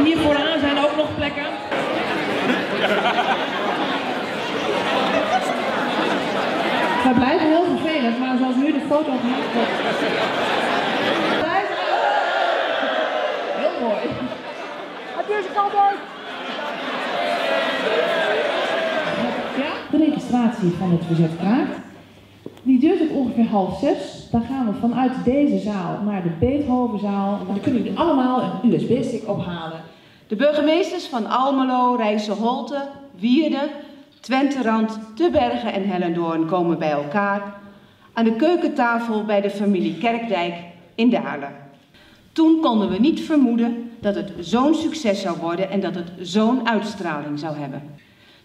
En hier vooraan zijn ook nog plekken. Het blijft heel vervelend, maar zoals nu de foto gemaakt wordt. Heel mooi. Deze kant uit! Ja, de registratie van het verzet Kraakt. Ongeveer half zes. Dan gaan we vanuit deze zaal naar de Beethovenzaal. En dan kunnen jullie allemaal een USB-stick ophalen. De burgemeesters van Almelo, Rijsselholte, Wierden, Twenterand, Te Bergen en Hellendoorn komen bij elkaar aan de keukentafel bij de familie Kerkdijk in Dalen. Toen konden we niet vermoeden dat het zo'n succes zou worden en dat het zo'n uitstraling zou hebben.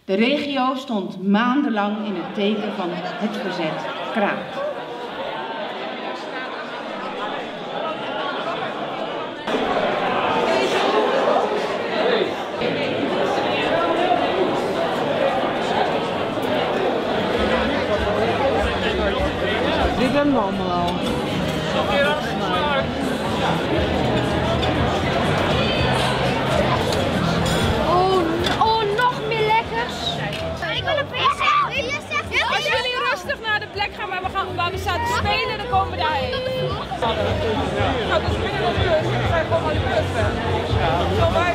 De regio stond maandenlang in het teken van het verzet Kraakt. We allemaal al. Oh, oh, nog meer lekkers. Ik wil een pizza. Als jullie rustig naar de plek gaan waar we, gaan, waar we staan te spelen, dan komen we daarheen. Nou, dus binnen een uur zijn we gewoon al die beurt Zo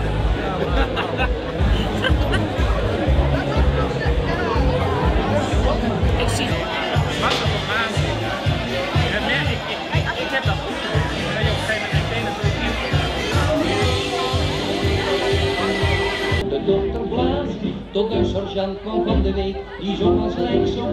tot de sergeant kwam van de week, die zong als lijk zo.